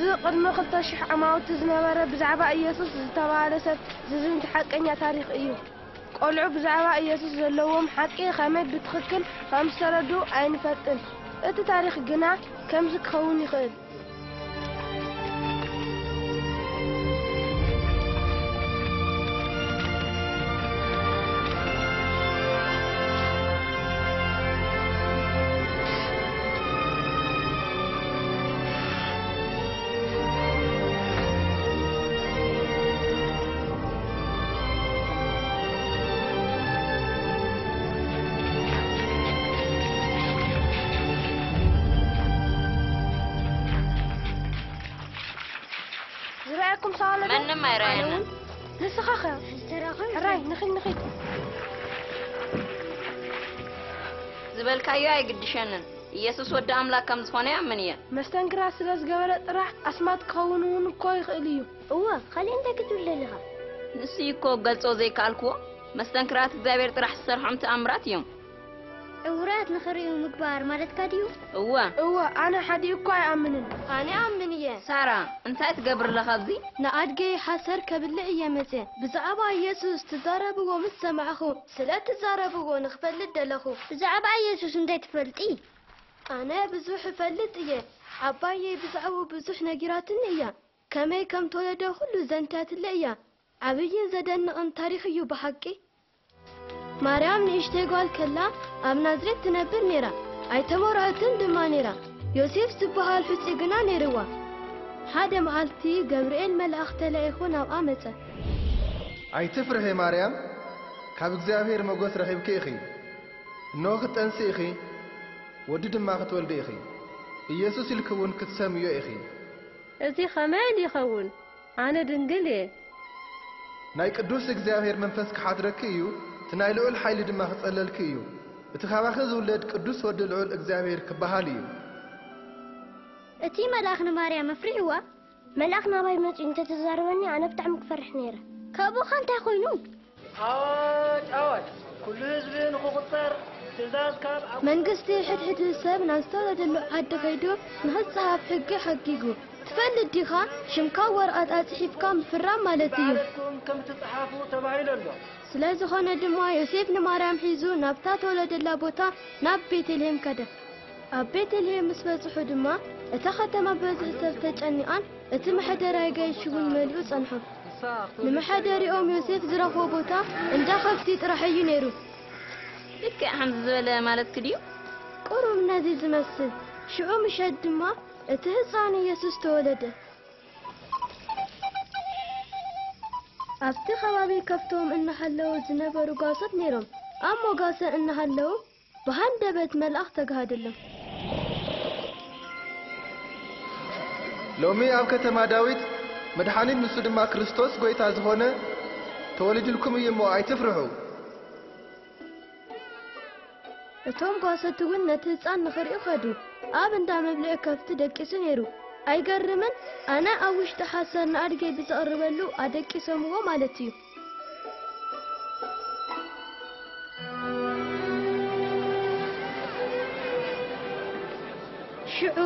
እዚ ቅድሚ 2,000 ዓማውቲ ዝነበረ ብዛዕባ ኢየሱስ ዝተባሃለ ሰብ ዝዝምት ሓቀኛ ታሪኽ እዩ ቆልዑ ብዛዕባ ኢየሱስ ዘለዎም ሓቂ ከመይ ብትኽክል ከም ዝተረድኡ ኣይንፈልጥን እቲ ታሪክ ግና ከምዚ ክኸውን ይኽእል ኣይግድሸንን ኢየሱስ ወዲ ኣምላክ ከም ዝኾነ ይኣምን እየ መስተንግራ ስለ ዝገበረ ጥራሕ ኣስማት ክኸውን እውን እኮ ይኽእል እዩ እወ ካሊእ እንታይ ክትብል ዘለኻ ንሱ እኮ ገልጾ ዘይከኣልክዎ መስተንክራት እግዚኣብሔር ጥራሕ ዝሰርሖም ተኣምራት እዮም اورات نخريو مكبار مالت كاديو هو هو انا حديو كاي امنن انا امنيه ساره انت تقبر لخذي نادقي حسر كبل ايامته بزعبا يسوس تزاربو مس سمعخو سلا تزاربو نخبل دلخو بزعبا يسوس انت تفلتي انا بزوح فلت ايه عباي بزعو بزوح نجراتن النية كمي كم تولدو كل زنتات الايه عبيين زدن ان تاريخي بحقي ماريام نيشتي غوال كلا اب نازريت تنبر نيرا اي تمورايتن دما نيرا يوسف سبحال فيسي غنا نيروا حاد مالتي غبرائيل ملاخ تلا يخون او امتا اي تفرحي ماريام كاب اغزابير مغوث رحيب كيخي نوخ تنسي اخي ودي دماغ تولد اخي يسوس الكون كتسام يو اخي ازي خمان يخون انا دنقلي نايك دوس اغزابير منفس كحاد ركيو تناي لعول حيلي دما خصلل كيو بتخاخ زولد قدوس ود لعول اغزابير كبهالي اتي ملاخنا ماريا مفريوا ملاخنا باي ما انت تزاروني انا بتعم كفرح نيرة كابو خان تاخوينو اوت اوت كل حزب نخوطر من قصدي حد حد السب نستولى دلو عد غيدو نهزها بحقي حقيقو تفل الدخان شمكا ورقات أتحيف كم في تباهي للو سلاز خان دموع يوسف نمارم حيزو نبتات ولد لابوتا نب بيت الهم كدف أب بيت الهم مسوى صحو دموع اتخذت ما بزع سبتج أني أن اتم حدا رايقا يشغل مليوس أنحف لما حدا رئوم يوسف زرخو بوتا انجا خفتي ترحي نيرو لك أحمد زولة مالت كديو قروم نازي زمسل شعو مشاد دموع اتهصاني يسوس تولده ኣብቲ ካብቶም እናሃለው ዝነበሩ ጓሶት ነይሮም ኣብ ሞጋሰ እናሃለው ብሃንደበት መልኣኽ ተጋሃደሎ ሎሚ ኣብ ከተማ ዳዊት መድሓኒት ንሱ ድማ ክርስቶስ ጎይታ ዝኾነ ተወሊድልኩም እዩ እሞ ኣይትፍርሑ እቶም ጓሶት እውን ነቲ ህፃን ንኽሪኡ ኸዱ ኣብ እንዳ መብልዒ ከፍቲ ደቂሱ ነይሩ ኣይገርምን ኣነ ኣብ ውሽጢ ሓሰር ንኣድገይ ብዝቐርበሉ ኣደቂ ሰምዎ ማለት እዩ ሽዑ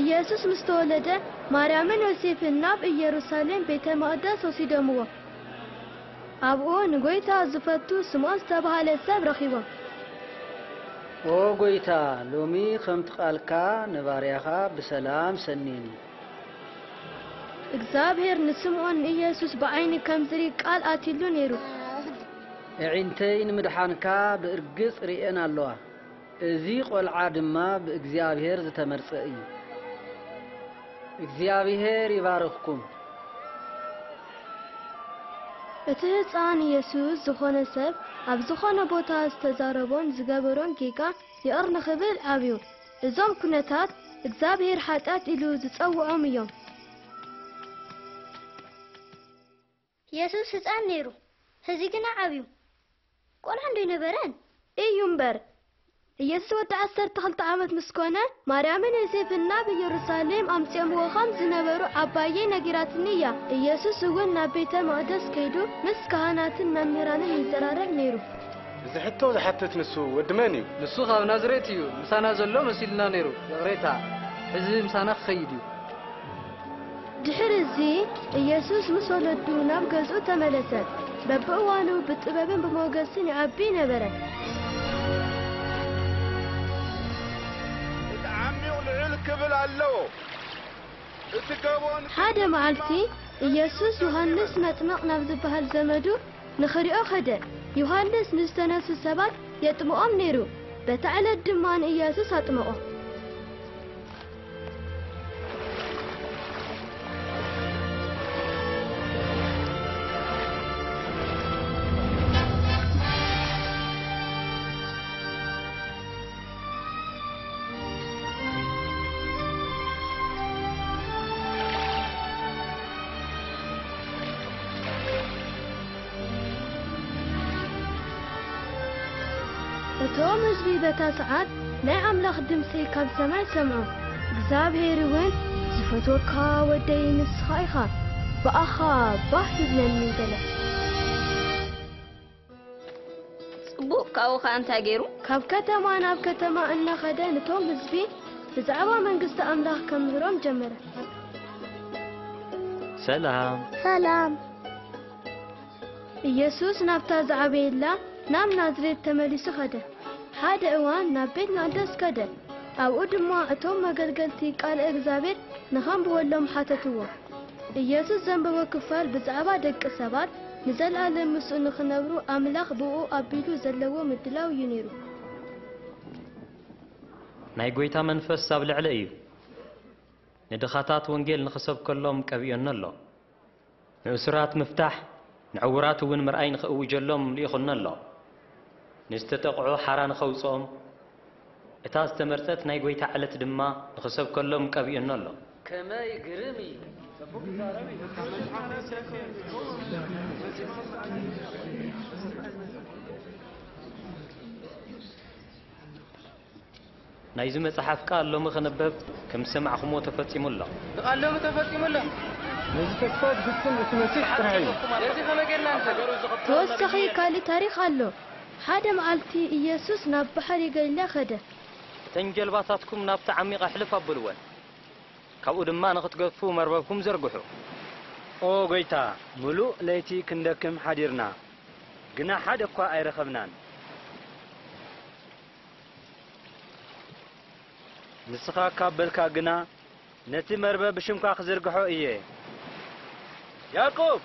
ኢየሱስ ምስ ተወለደ ማርያምን ዮሴፍን ናብ ኢየሩሳሌም ቤተ መቕደስ ወሲዶምዎ ኣብኡ ንጐይታ ዝፈቱ ስምዖን ዝተባሃለ ሰብ ረኺቦም او گویتا لومی خمت خالکا نواریخا بسلام سنین اگزابیر نسمون ایسوس با این کمزری کال آتیلو نیرو عینتین مدحانکا بارگز ریئن اللوه ازی قول عادم ما باگزابیر زتمرسئی اگزابیر ایوارخ کم اگزابیر ایوارخ کم እቲ ህፃን ኢየሱስ ዝኾነ ሰብ ኣብ ዝኾነ ቦታ ዝተዛረቦን ዝገበሮን ጌጋ ይቕር ንኽብል ኣብዩ እዞም ኩነታት እግዚኣብሔር ሓጢኣት ኢሉ ዝፀውዖም እዮም የሱስ ህፃን ነይሩ ሕዚ ግና ዓብዩ ቆልዓ ይነበረን እዩ እምበር ኢየሱስ ወዲ 12 ዓመት ምስ ኮነ ማርያምን ዮሴፍን ናብ ኢየሩሳሌም ኣምፂኦምዎ ከም ዝነበሩ ኣባየ ነጊራትኒ እያ ኢየሱስ እውን ናብ ቤተ መቕደስ ከይዱ ምስ ካህናትን መምህራንን ይዘራረብ ነይሩ እዚ ሕቶ ዝሓትት ንሱ ወዲ መን እዩ ንሱ ካብ ናዝሬት እዩ ምሳና ዘሎ መሲልና ነይሩ ይቕሬታ ሕዚ ምሳና ክኸይድ እዩ ድሕሪ እዚ ኢየሱስ ምስ ወለዱ ናብ ገዝኡ ተመለሰ በብእዋኑ ብጥበብን ብሞገስን ይዓቢ ነበረ كبل علو حدا معلتي يسوس يوهنس متنق نبذ بهال زمدو نخري أخده يوهنس مستنس السبات يطمئن نيرو بتعلد دمان يسوس أطمئن تومس بيدا تسعد نعم لخدم سيكا بسمع سمع بزاب هيروين زفتو كا ودين سخايخا بأخا بحث ابن الميدلة سبو كاو خان تاقيرو كاب كتما ناب كتما انا خدين تومس بي بزعبا من قصة املاخ كم زروم جمرة سلام سلام يسوس نبتاز عبيد الله نام نازريت تمليس خده حد اوان نبيت نادس كده او ادما اتوم مغلغلتي قال اغزابير نخم بولوم حاتتو ايسوس زنب وكفال بزعبا دق سبات نزل عالم مسو نخنبرو املاخ بو ابيلو زلوو مدلاو ينيرو ناي غويتا منفس سابل عليو ندخاتات ونجيل نخسب كلهم كبيرنا الله نعسرات مفتاح نعورات ونمرأي نخوي جلهم ليخلنا الله نستتقعو حران خوصهم اتاس تمرتت ناي قويتا على تدما نخسب كلهم كابي انالو كما يقرمي نايزو مسحف قال لهم خنبب كم سمع خمو تفتي ملا قال لهم تفتي ملا توسخي كالي تاريخ قال له حدم علتي يسوس نبحري جل نخده تنجل باتكم نبت عمي قحلف أبلون كأود ما نقط قفوا مربكم زرقه أو قيتا ملو ليتي كندكم حديرنا جنا حد قا ايرخبنان نسخة كابل كجنا نتي مربى بشمك أخزر إيه يعقوب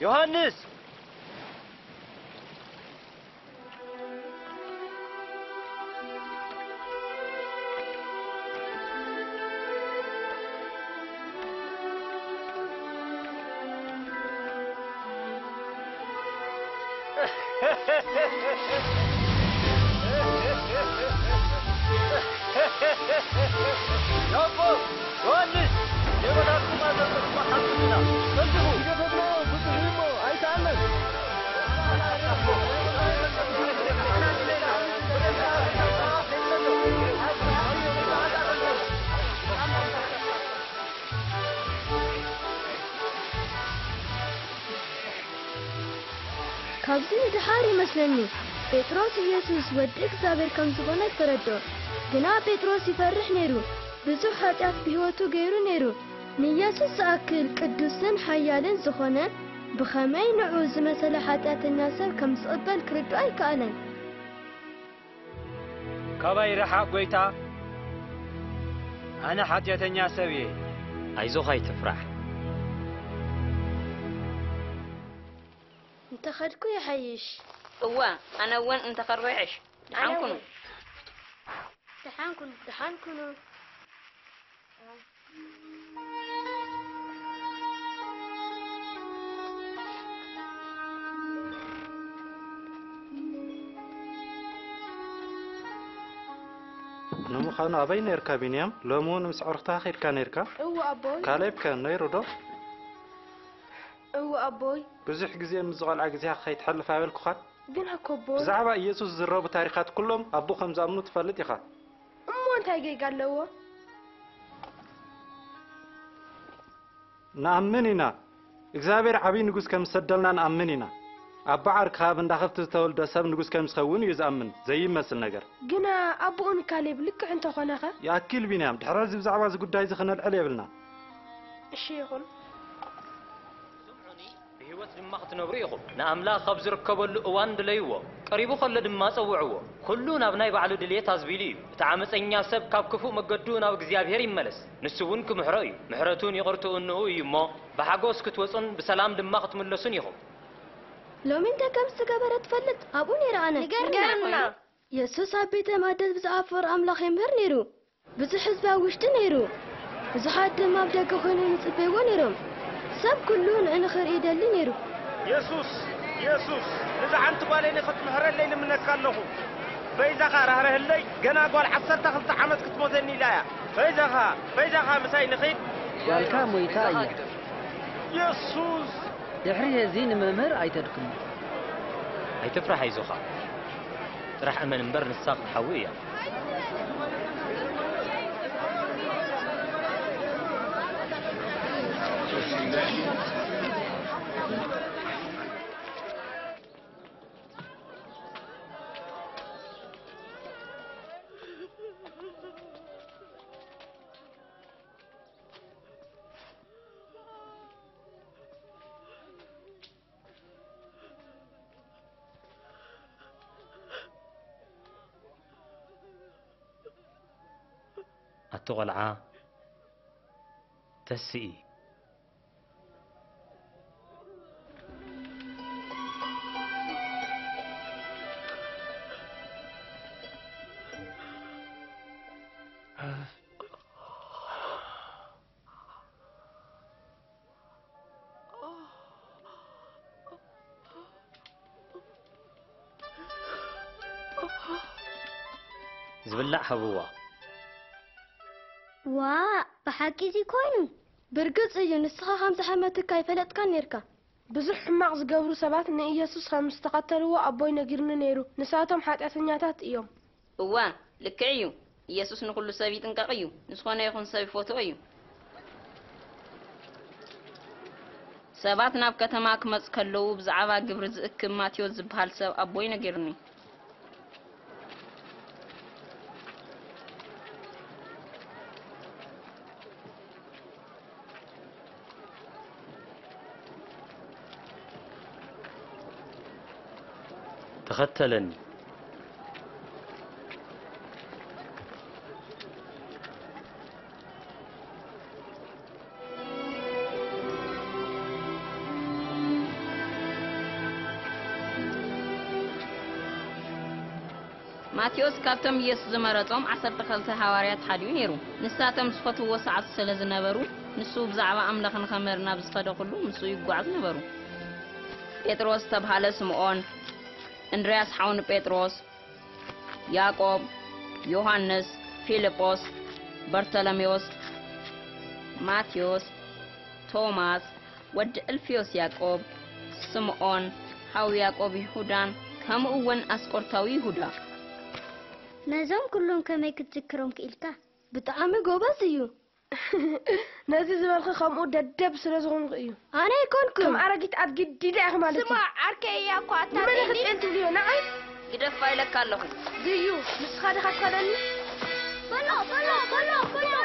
يوهانس አደረኒ። ጴጥሮስ ኢየሱስ ወዲ እግዚአብሔር ከም ዝኾነ ተረድኦ ግና ጴጥሮስ ይፈርሕ ነይሩ ብዙሕ ኃጢአት ብሕይወቱ ገይሩ ነይሩ ንኢየሱስ ዝኣክል ቅዱስን ሓያልን ዝኾነ ብኸመይ ንዑ ዝመሰለ ኃጢአተኛ ሰብ ከም ዝቕበል ክርድኦ ኣይከኣለን ካባይ ረሓቕ ጐይታ ኣነ ኃጢአተኛ ሰብ እየ ኣይዞኻ ይትፍራሕ እንተኸድኩ ይሓይሽ هو انا وين انت خرويعش دحان كنو دحان كنو دحان كنو نمو خانو ابي نيركا بينيام لو مو نمس عرخت اخر كان نيركا هو ابوي كاليب كان نيرو دو هو ابوي بزح غزي مزغل عا غزي خيت حلف عليك خاطر ግን እኮ ብዛዕባ ኢየሱስ ዝረቡ ታሪካት ኩሎም ኣቦ ከም ዝኣምኑ ትፈልጥ ኢኻ እሞ እንታይ ገይጋ ኣለዎ ንኣምን ኢና እግዚኣብሔር ዓብዪ ንጉስ ከም ዝሰደልና ንኣምን ኢና ኣብ በዓር ካብ እንዳኸፍቲ ዝተወልደ ሰብ ንጉስ ከም ዝኸውን እዩ ዝኣምን ዘይመስል ነገር ግና ኣቦኡን ንካሌብ ልክዕ እንተኾነኸ ይኣኪል ቢንያም ድሕረዚ ብዛዕባ እዚ ጉዳይ እዚ ክነልዕል የብልና እሺ ይኹን ሂወት ድማ ክትነብሩ ኢኹም ንኣምላኽ ካብ ዝርከበሉ እዋን ድለይዎ ቀሪቡ ከሎ ድማ ፀውዕዎ ኩሉ ናብ ናይ ባዕሉ ድልየት ኣዝቢሉ እዩ እቲ ዓመፀኛ ሰብ ካብ ክፉእ መገዱ ናብ እግዚኣብሔር ይመለስ ንሱ እውን ክምሕሮ እዩ ምሕረቱን ይቕርትኡን ንኡ እዩ እሞ ብሓጎስ ክትወፁን ብሰላም ድማ ክትምለሱን ኢኹም ሎሚ እንታይ ከም ዝተገበረ ትፈልጥ ኣብኡ ነይረ ኣነ ንገርና የሱስ ኣብ ቤተ ማደስ ብዝኣፈር ኣምላኽ የምህር ነይሩ ብዙሕ ህዝቢ ኣብ ውሽጢ ነይሩ ብዙሓት ድማ ኣብ ደገ ኮይኖም ይፅበይዎ ነይሮም سب كلون عن خير إيدا اللي نيرو يسوس يسوس إذا عنت بالي نخط مهر الليل من نسخة له فيزا خا رهر الليل قنا قول عصر تخلط عمد كتموزني لا. فيزا خا فيزا خا مساي نخيط قال كام ويتاي يسوس يحريها زين ممر أي تركم أي تفرح أي زخا راح أما نمبر نساق حوية تغلعا تسئي ረኸብዋ ዋ ብሓቂ እዚ ኮይኑ ብርግፅ እዩ ንስኻ ከምዚ ሓመትካ ይፈለጥካ ነርካ ብዙሕ ሕማቕ ዝገብሩ ሰባት ንኢየሱስ ከም ዝተኸተልዎ ኣቦይ ነጊርኒ ነይሩ ንሳቶም ሓጢኣተኛታት እዮም እዋ ልክዕ እዩ ኢየሱስ ንኩሉ ሰብ ይጥንቀቕ እዩ ንዝኾነ ይኹን ሰብ ይፈትኦ እዩ ሰባት ናብ ከተማ ክመፅ ከለዉ ብዛዕባ ግብሪ ዝእክብ ማቴዎስ ዝበሃል ሰብ ኣቦይ ነጊርኒ ተኸተለኒ ማቴዎስ ካብቶም ኢየሱስ ዝመረፆም 12 ሃዋርያት ሓድዩ ነይሩ ንሳቶም ዝፈትውዎ ሰዓቱ ስለ ዝነበሩ ንሱ ብዛዕባ ኣምላኽ ንኸመር ናብ ዝኸደ ኩሉ ምስኡ ይጓዓዙ ነበሩ ጴጥሮስ ተብሃለ ስምዖን እንድርያስ ሐውን ጴጥሮስ፣ ያዕቆብ፣ ዮሐንስ፣ ፊልጶስ፣ በርተሎሜዎስ፣ ማቴዎስ፣ ቶማስ፣ ወድ እልፊዮስ ያዕቆብ፣ ስምዖን፣ ሃው ያዕቆብ፣ ይሁዳን ከምኡወን አስቆርታዊ ይሁዳ ነዞም ኩሎም ከመይ ክትዝክሮም ክኢልካ ብጣዕሚ ጎበዝ እዩ نزي زمان خام او دداب سلا زغون انا يكون كم كم عرا ديدا اخ مالتي سما عركي يا كواتا مين اخي تبنت ليو نعي اذا فايلك كان ديو مسخاري خاتك لني بلو بلو بلو بلو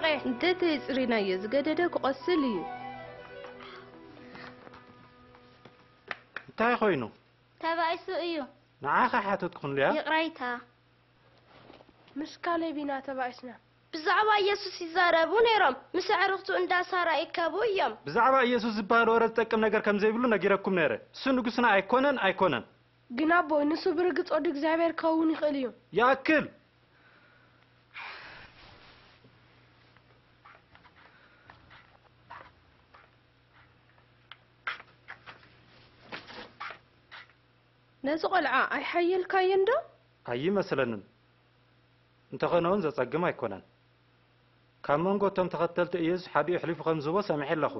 ፅባቐ እንተተፅሪናዮ ዝገደደ ክቆስል እዩ እንታይ ኮይኑ ተባእሱ እዩ ንዓኻ ሓተትኩን ልያ ይቕራይታ ምስ ካሌቢና ተባእስና ብዛዕባ ኢየሱስ ይዛረቡ ነይሮም ምስ ኣዕርኽቱ እንዳሳራ ይከቡ እዮም ብዛዕባ ኢየሱስ ዝበሃል ወረ ዝጠቅም ነገር ከም ዘይብሉ ነጊረኩም ነይረ እሱ ንጉስና ኣይኮነን ኣይኮነን ግና ቦይ ንሱ ብርግፅ ወዲ እግዚኣብሔር ክኸውን ይኽእል እዩ ይኣክል ነዚ ቆልዓ ኣይሓየልካየ እንዶ ኣይመስለንን እንተኾነውን ዘጸግም ኣይኮነን ካብ መንጎ እቶም ተኸተልቲ ኢየሱስ ሓዲኡ ሕሊፉ ከም ዝህቦ ሰሚዐ ኣለኹ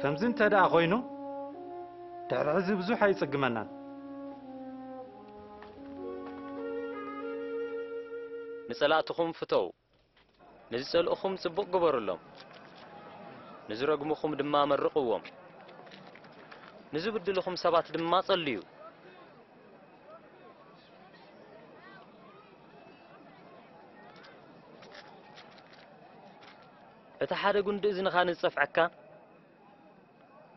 ከምዚ እንተ ደኣ ኮይኑ ድሕሪ ሕዚ ብዙሕ ኣይጽግመናን ንጸላእትኹም ፍተው ንዝጸልኡኹም ጽቡቕ ግበሩሎም ንዝረግሙኹም ድማ መርቕዎም ንዝብድልኹም ሰባት ድማ ጸልዩ እቲ ሓደ ጉንዲ እዝንኻ ንዝፀፍዐካ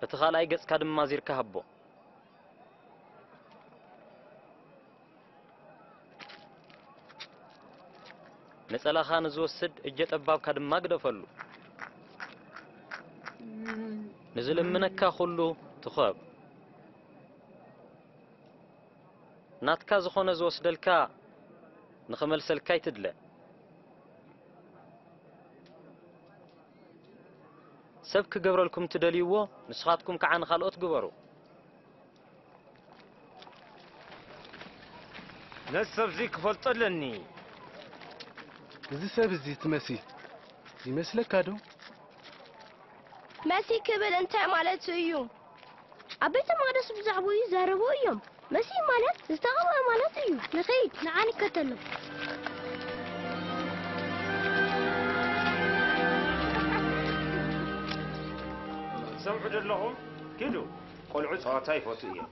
እቲ ካልኣይ ገጽካ ድማ ዚርካ ሃቦ ነፀላኻ ንዝወስድ እጀ ጠባብካ ድማ ግደፈሉ ንዝልምነካ ኩሉ ትኸብ ናትካ ዝኾነ ዝወስደልካ ንኽመልሰልካ ይትድለ سب كجبر لكم تدليوه نسخاتكم كعن خلوت جبرو نسب زيك فلطلني زي سب زيت مسي زي مسلك هادو مسي كبل انت مالت سيوم أبيت ما قدس بزعبوي زهربو يوم مسي مالت استغلوا مالت سيوم نخيل نعاني كتلو سمح لهم كيلو قل عسرة تيفوتية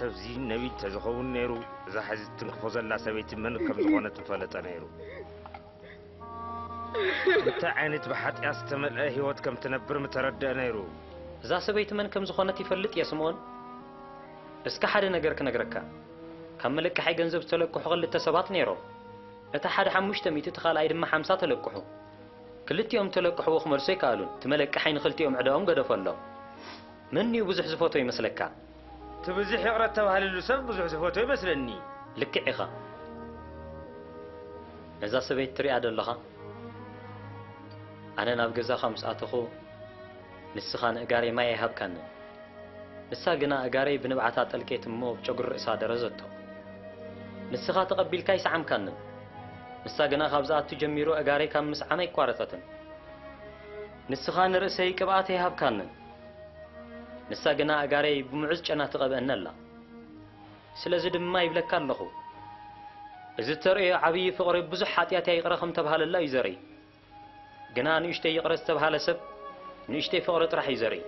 سبزی نوی تزخون نیرو زحزی تنخفوز اللہ سویتی من کم زخون تفلطا نیرو انتا عینی تبحات استمال احیوات کم تنبر متردد نیرو زح سویتی من کم زخون تفلط یا سمون اس که حد نگرک نگرکا کم ملک حی گنزب تلکو حقل تسبات نیرو اتا حد حموشتم ایتو تخال ایر محمسا تلکو کلیتی هم تلک حوخ مرسی کالون تملک حین خلیتی هم عدا هم گذاشتن من نیو بزحزفاتوی مثل که ትብዝሕ ይቕረት ተባሂልሉ ሰብ ብዙሕ ዝፈቶ ይመስለኒ ልክዕ ኢኻ እዛ ሰበይት ትሪኣ ዘለኻ ኣነ ናብ ገዛኻ ምስ ኣተኹ ንስኻ ንእጋሬ ማይ ኣይሃብካኒ ንሳ ግና እጋሬይ ብንብዓታ ጠልቄት እሞ ብጨጉሪ ርእሳ ደረዘቶ ንስኻ ተቐቢልካ ይሰዓምካንን ንሳ ግና ካብዝኣቱ ጀሚሮ እጋሬይ ካብ ምስዓመ ኣይቋረፀትን ንስኻ ንርእሰይ ቅብኣት ኣይሃብካንን ንሳ ግና ኣጋረይ ብምዕዝ ጨና ትቐብአኒ ኣላ ስለዚ ድማ ይብለካ ኣለኹ እዚ እተርእዮ ዓብዪ ፍቕሪ ብዙሕ ሓጢኣትያ ይቕረ ከም ተባሃለላ እዩ ዘርኢ ግና ንእሽተይ ይቕረ ዝተባሃለ ሰብ ንእሽተይ ፍቕሪ ጥራሕ እዩ ዘርኢ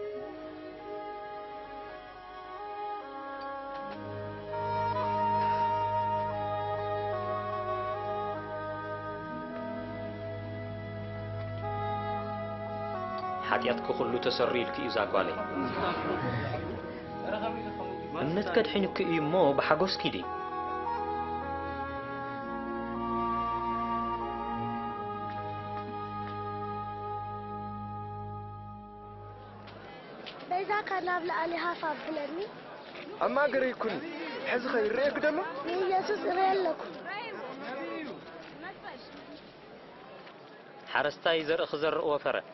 ምክንያት ክኹሉ ተሰሪ ኢልክ እዩ ዛጓለይ እምነት حين كي እሞ ብሓጎስ ኪዲ بيزاك ناب لألي هافا أما قريكن حز خير ريك دلو ياسوس غير لكم حرستاي زر اخزر وفره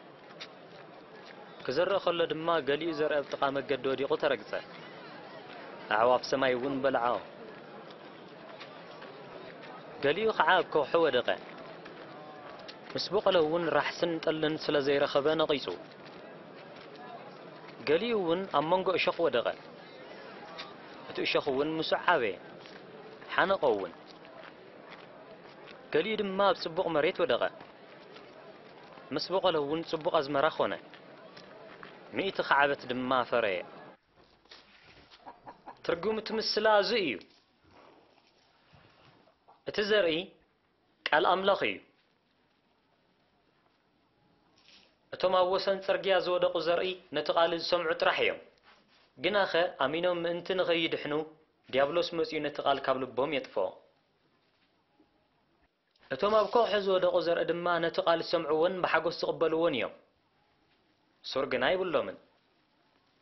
ክዘርእ ከሎ ድማ ገሊኡ ዘርአ ብጥቓ መገዲ ወዲቑ ተረግፀ ኣዕዋፍ ሰማይ እውን በልዓዎ ገሊኡ ከዓ ኣብ ከውሒ ወደቐ ምስ በቐለ እውን ራሕስን ጠልን ስለ ዘይረኸበ ነቒፁ ገሊኡ እውን ኣብ መንጎ እሸኽ ወደቐ እቲ እሸኽ እውን ምሱ ዓበየ ሓነቆ እውን ገሊኡ ድማ ኣብ ጽቡቕ መሬት ወደቐ ምስ በቐለ እውን ጽቡቕ ኣዝመራ ኾነ مئة خعبة دم فري ترقوم تمسلا زئي اتزرئي قال أملخي اتوما وسن ترقيا زودق زرئي نتقال السمع ترحيم قناخة أمينو منتن غيد حنو ديابلوس موسيو نتقال كابل بوم يتفو اتوما بكوح زودق زرئي دم نتقال السمع ون بحقو استقبلو ون يوم سرگ نایب الله من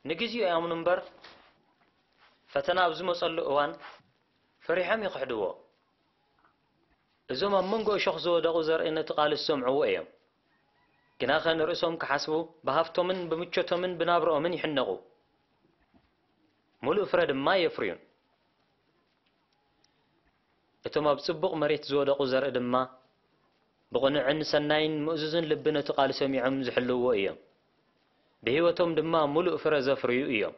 نگیزی ایام نمبر فتنا ازم اصل اوان فریحم یخحدو ازم منگو شخص و دغزر این تقال السمع و ایام کن آخر رئیسم که حسب بهافت من به مچت من بنابر آمن یحنقو ملو فرد ما یفرون اتوما بسبق مريت زود قزر ادما بقنع عن سناين مؤززن لبنة قال سميع مزحلو وإيام بهوتهم دما ملؤ فرز فريو إيوم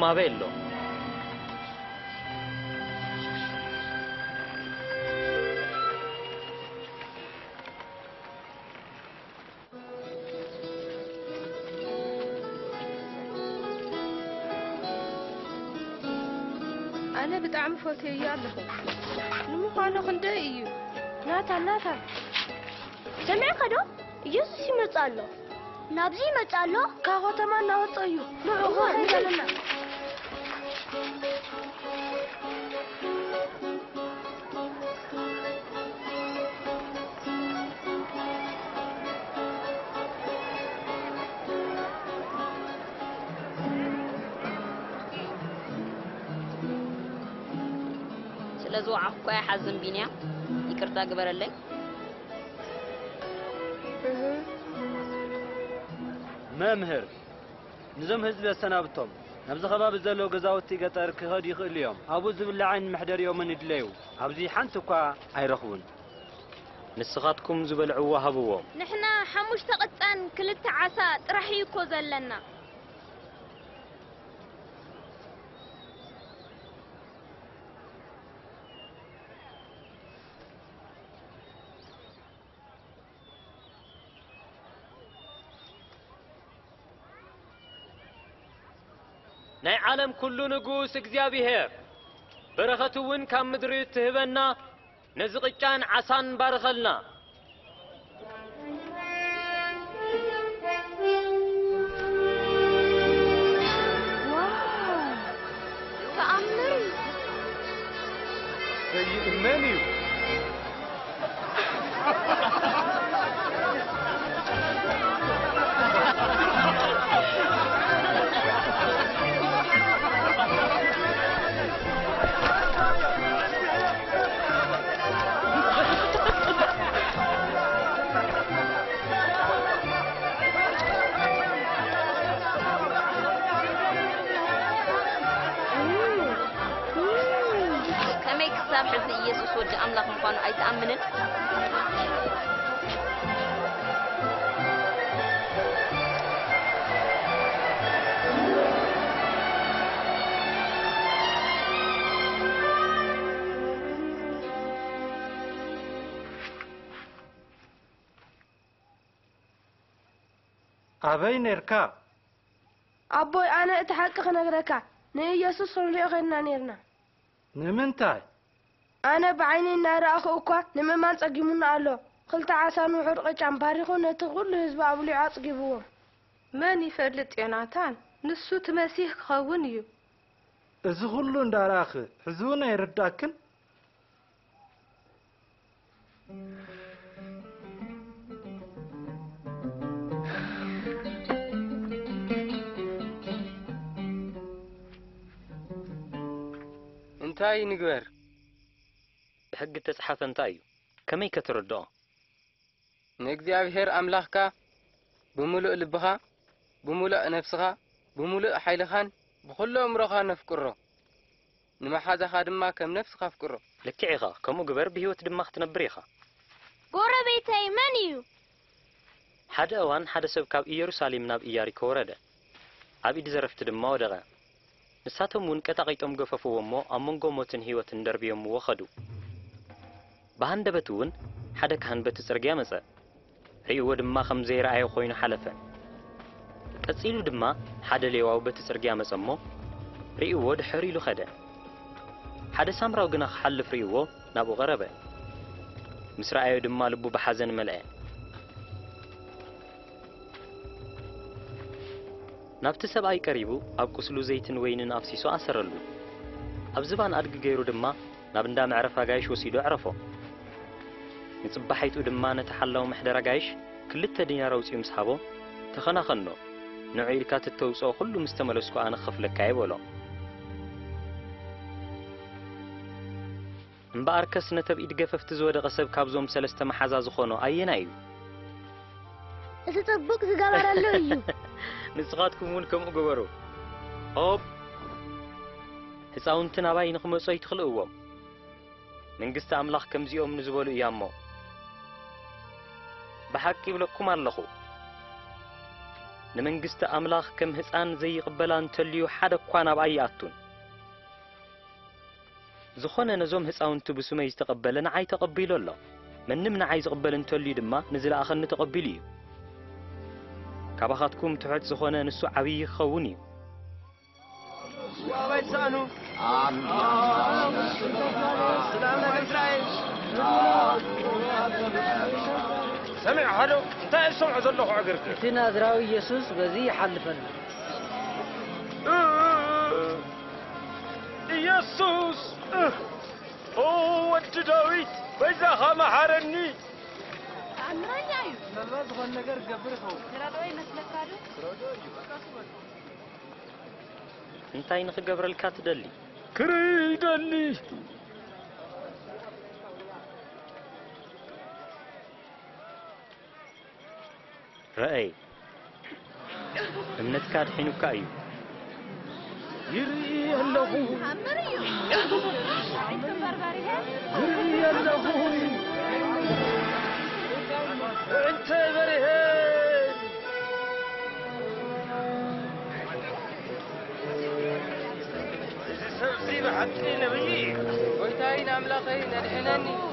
Mabello. أنا بتعم فوتي يا لهو. نمو خانو خندي إيو. ناتان ناتان. سمع قدو؟ يسو سي مرتالو. نابزي مرتالو؟ كاغو تمان ناو تايو. نعو خان نتالنا. نعم. ስለዚ አፍኳ ያሐዝን ቢንያ ይቅርታ ግበረለኝ መምህር ንዞም ህዝቢ አሰናብቶም نبزخ باب زلو قزاوتي قطر كهد يخل يوم أبو زبل عين محدر يوم ندليو أبزي حانتوكا أي رخون نسخاتكم زبل عوا هبوهم نحنا حموش تقطان كلت عصات رح يكوزل لنا ناي عالم كلو نقوس اكزيابي هير برغتوون كام مدريت تهبنا نزقجان عسان بارغلنا واو تأمري سيئ المانيو one. I, I'm in it. أبين إركا أبوي أنا أتحقق نجركا. نيجي يسوس نريو غيرنا نيرنا نمنتاي ኣነ ብዓይኒ እናረእኸ እኳ ንምእማን ጸጊሙና ኣሎ ክልተ ዓሳን ውሑድ ቅጫን ባሪኹ ነቲ ኩሉ ህዝቢ ኣብሊዑ ኣጽጊብዎ መን ይፈልጥ ዮናታን ንሱ እቲ መሲሕ ክኸውን እዩ እዚ ኩሉ እንዳረእኸ ሕዝቡን እውን ኣይርዳእክን እንታይ ንግበር ሕጊ ተጻሓፈ እንታይ እዩ ከመይ ከተረድኦ ንእግዚኣብሔር ኣምላኽካ ብምሉእ ልብኻ ብምሉእ ነፍስኻ ብምሉእ ሓይልኻን ብኹሉ ኣእምሮኻ ነፍቅሮ ንመሓዛኻ ድማ ከም ነፍስኻ ኣፍቅሮ ልክዕ ኢኻ ከምኡ ግበር ብሂወት ድማ ክትነብር ኢኻ ጎረቤተይ መን እዩ ሓደ እዋን ሓደ ሰብ ካብ ኢየሩሳሌም ናብ ኢያሪኮ ወረደ ኣብ ኢድ ዘረፍቲ ድማ ወደቐ ንሳቶም እውን ቀጣቂጦም ገፈፍዎ እሞ ኣብ መንጎ ሞትን ህይወትን ደርብዮምዎ ኸዱ ብሃንደበት እውን ሓደ ካህንበቲ ፅርግያ መፀ ርእይዎ ድማ ከም ዘይረኣየ ኮይኑ ሓለፈ ቀፂሉ ድማ ሓደ ሌዋዊ በቲ ፅርግያ መፀ እሞ ርእይዎ ድሕር ኢሉ ኸደ ሓደ ሳምራዊ ግና ክሓልፍ ርእይዎ ናብኡ ቐረበ ምስ ረኣዮ ድማ ልቡ ብሓዘን መልአ ናብቲ ሰብኣይ ቀሪቡ ኣብ ቁስሉ ዘይትን ወይንን ኣፍሲሶ ኣሰረሉ ኣብ ዝባን ኣድጊ ገይሩ ድማ ናብ እንዳ ምዕረፋ ጋይሽ ወሲዱ ኣዕረፎ نصبحيت ودمانة تحلو محدر قايش كل التدنيا روسي مسحبو تخنا خنو نعيل كات التوسو كل مستملسكو أنا خفل كايبولو مباركس نتب إيد قفف تزود غصب كابزوم سلست محزا زخونو أي نايو ستطبق في قبر اللويو نسخاتكم ونكم أقبرو أوب هساون تنابا ينخمو سويت خلقوهم من قصة أملاخ كمزي أم نزبولو إيامو ብሓቂ ይብለኩም ኣለኹ ንመንግስቲ ኣምላኽ ከም ህፃን ዘይቕበላ እንተልዩ ሓደ እኳ ናብኣ ይኣቱን ዝኾነ ነዞም ህፃውንቲ ብስመይ ዝተቐበለ ንዓይ ተቐቢሉ ኣሎ መንም ንዓይ ዝቕበል እንተልዩ ድማ ንዝለኣኸኒ ተቐቢሉ እዩ ካባኻትኩም ትሑት ዝኾነ ንሱ ዓብዪ ክኸውን እዩ سلام عليكم اسرائيل سمع هلو انت اسمع زلوه عقرته انتنا ادراوي يسوس بزي حلفنا أه، يسوس أه، اوه وانت داوي بزا خام حارني عمراني ايو نلواز غن نقر قبر خو ترادوي مثلك كادو ترادوي بقاسو انت اين خي قبر الكات دلي كري دلي رأي امنتك حين كايو يري انت سبزي بحكي نبيي ويتاين أملاقين الحناني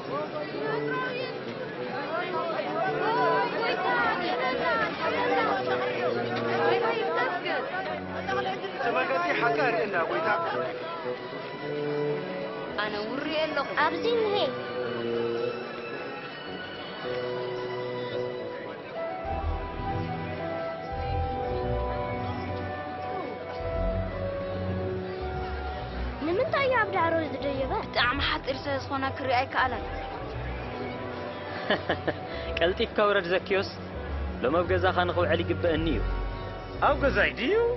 سبقتي حكار إلا أنا وري اللق أبزين هي نمن تأي عبد عروز دريبا تعم حد إرسال صونا زكيوس لما بجزا خانقو علي قبأ النيو أو جزا يديو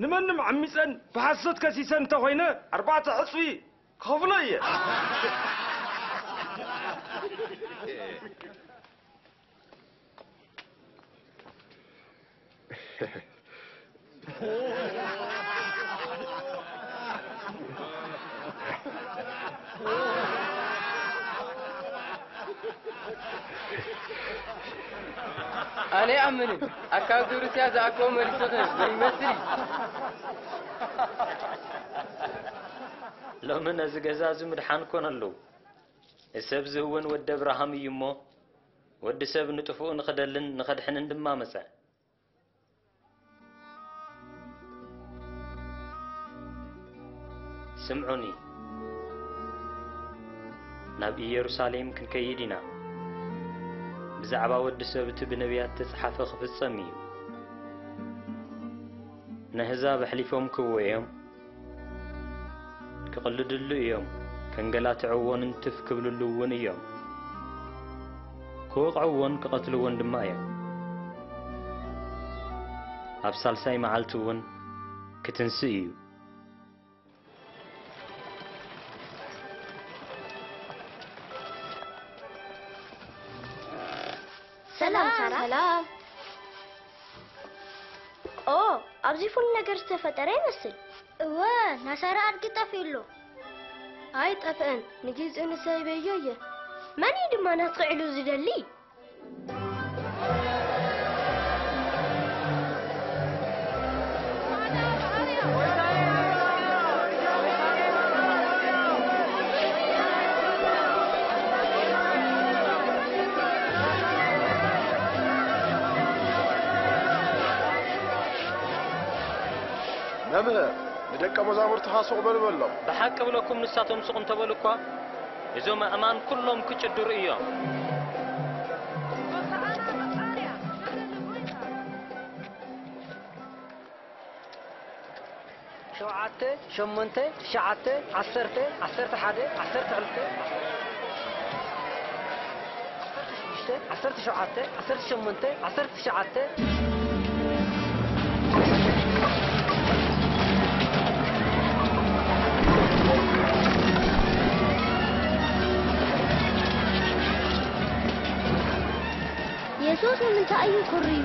निम्मिसन भाषद कसिस त होइन अर्सु खबल እኔ አምንም አካብ ሩሲያ ዛኮ መልሶት ይመስል ሎምን እዚ ገዛ እዚ ምድሓን ኮን ኣለዉ እሰብ ዝህውን ወዲ ኣብርሃም እዩ እሞ ወዲ ሰብ ንጥፍኡ ንኽደልን ንኸድሕንን ድማ መፀ ስምዑኒ ናብ ኢየሩሳሌም ክንከይድ ኢና بزعبا ود سبتو بنبيات تصحف خف الصميو نهزا بحليفهم كويهم كقلد اللو يوم كنقلات عوان انتف كبل اللوون يوم كوق عوان كقتلوون دمايا أبصال ساي معلتوون كتنسيو ፉል ነገር ተፈጠረ ይመስል እወ ናሳራ አድግ ጠፍ አይ ኣይ ጠፍአን ንግዚኡ ንሰበዮ እየ መን ድማ ናስክዕሉ ዝደሊ ለምን ንደቀ መዛሙርት ሓስቕ በልበሎም ብሓቂ ብለኩም ንሳቶም ስቕ እንተበሉ እኳ እዞም ኣእማን ኩሎም ክጭድሩ እዮም شوعت شمنت شعت عسرت عسرت حدا عسرت علت عسرت شوعت عسرت شمنت عسرت شعت أنت أي كرير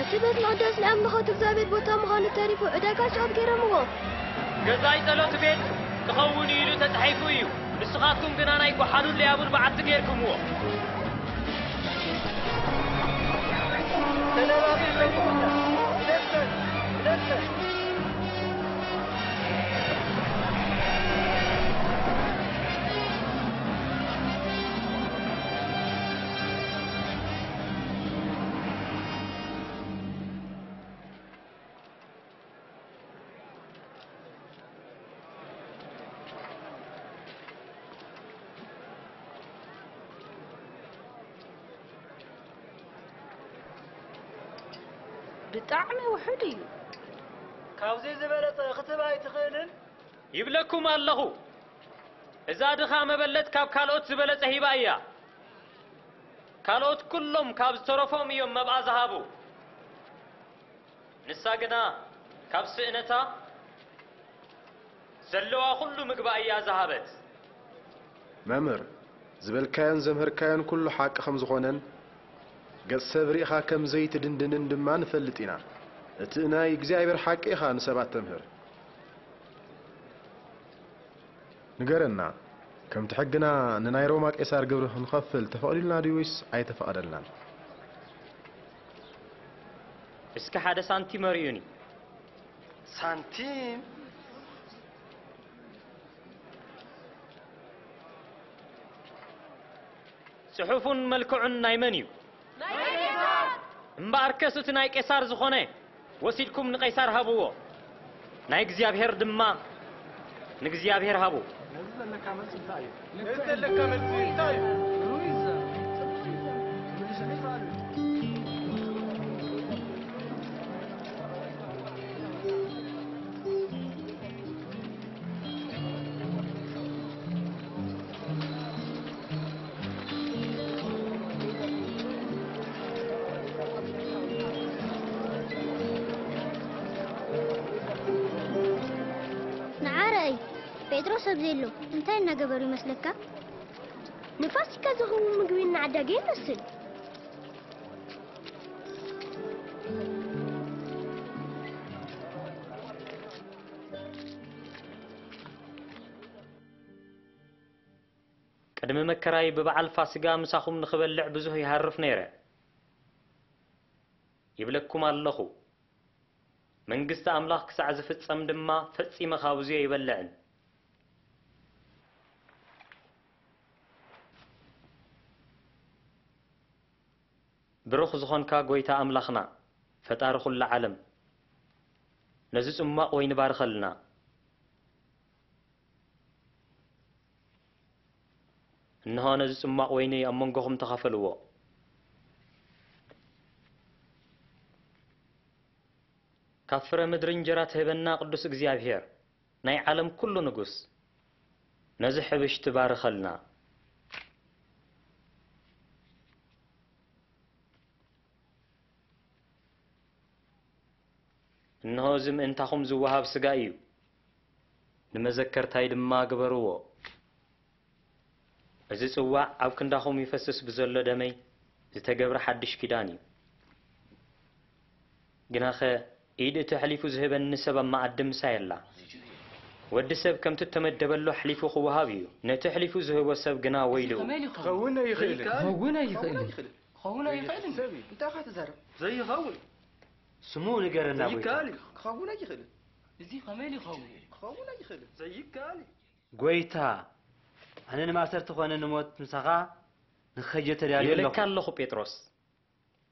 أسيبت مقدس لأم بخوت الزابير بوتام غالي تاريف وعداكاش أو بكيرا مغو جزاي تلوت بيت تخوني إلو تتحيكو إيو نسخاتكم بنانايكو حالون لأبون بعد تكيركم مغو تنرابي لكم بطعم وحدي كاوزي زبلت اختب هاي تخيلن يبلكم اذا دخام بلت كاب كالوت زبلت هيبايا كالوت كلهم كاب ترفهم يوم مبع زهابو نساقنا كاب سئنتا زلوا كل مقبايا زهابت ممر زبل كان زمهر كان كل حق خمس غنن قصبر إخا كم زيت دندن دما نفلتنا اتنا يكزيبر حق إخا نسبات تمهر نقرنا كم تحقنا ننعي روماك إسار قبره نخفل تفاقل لنا ريويس أي تفاقل لنا اسك حدا سانتي مريوني سانتيم صحف ملكع نايمانيو እምበኣር ከስ ናይ ቄሳር ዝኾነ ወሲድኩም ንቐይሳር ሃብዎ ናይ እግዚኣብሔር ድማ ንእግዚኣብሔር ሃቡ ዘለካ መልሲ እንታይ እዩ መድረስ ኣብዘይ ኣሎ እንታይ እናገበሩ ይመስለካ ንፋሲካ ዝኸውን ምግቢ እናዓዳገ ይመስል ቅድሚ መከራይ ብበዓል ፋሲጋ ምሳኹም ንኽበልዕ ብዙሕ ይሃርፍ ነይረ ይብለኩም ኣለኹ መንግስቲ ኣምላኽ ክሳዕ ዝፍጸም ድማ ፈጺመ ካብዙ ኣይበልዕን ብርኽ ዝኾንካ ጎይታ ኣምላኽና ፈጣሪ ኩሉ ዓለም ነዚ ፅማቕ ወይ ንባርኽ ኣለና እንሆ ነዚ ፅማቕ ወይኒ ኣብ መንጎኹም ተኸፈልዎ ካብ ፍረ ምድሪ እንጀራ ትህበና ቅዱስ እግዚኣብሔር ናይ ዓለም ኩሉ ንጉስ ነዚ ሕብሽ ትባርኸልና انه زم انتخم زوهاب سقايو نمذكر تايد ما قبروو ازي سوا او كنداخم يفسس بزلو دمي زي تقبر حدش كيدانيو جناخه ايد تحليف زهب النسب ما عدم سايلا ودسب كم تتمدب له حليف خوهابيو نتحليف زهب وسب جنا ويلو خونا يخيل خونا يخيل خونا يخيل انت خاطر زي خونا سمو لقرنا زيك كالي خاونا يخلي زي خمالي خاونا خاونا يخلي زيك كالي قويتا أنا ما صرت خونا نموت مسخا نخجي تريالي لك الله بيتروس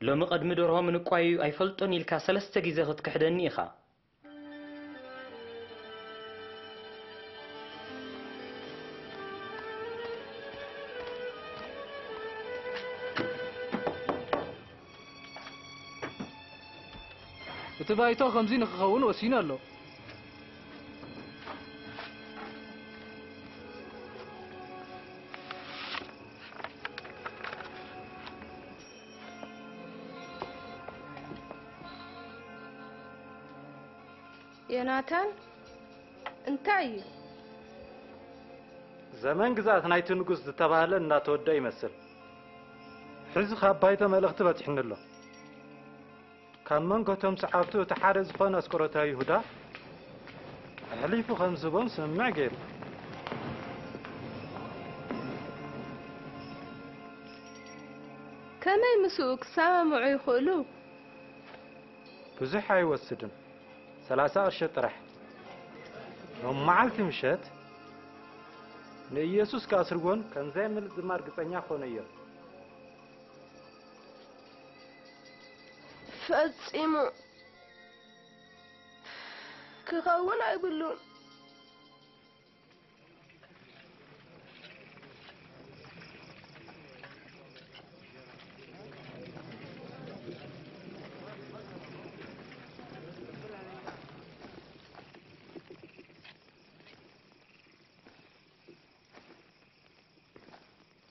لو مقدم درهم نقايو أيفلتون يلكا سلسة جيزة خد كحدني خا እቲ ባይቶ ከምዚ ንክኸውን ወሲኑ ኣሎ የናታን እንታይ እዩ ዘመን ግዛኣት ናይቲ ንጉስ ዝተባሃለ እናተወደ ይመስል ሕዚ ካብ ባይተ መልእኽቲ በፂሕኒ ኣሎ كان من قتهم سحبتوا تحرز فان أسكرتها يهودا حليف خمس بون سمع قيل كم أي مسوك سام معي خلو بزح أي وسدن ثلاثة أرشط رح هم معلت مشت ليسوس كاسرون كان زي من الدمار قصنيا خونيه فاسمو كخون عبلون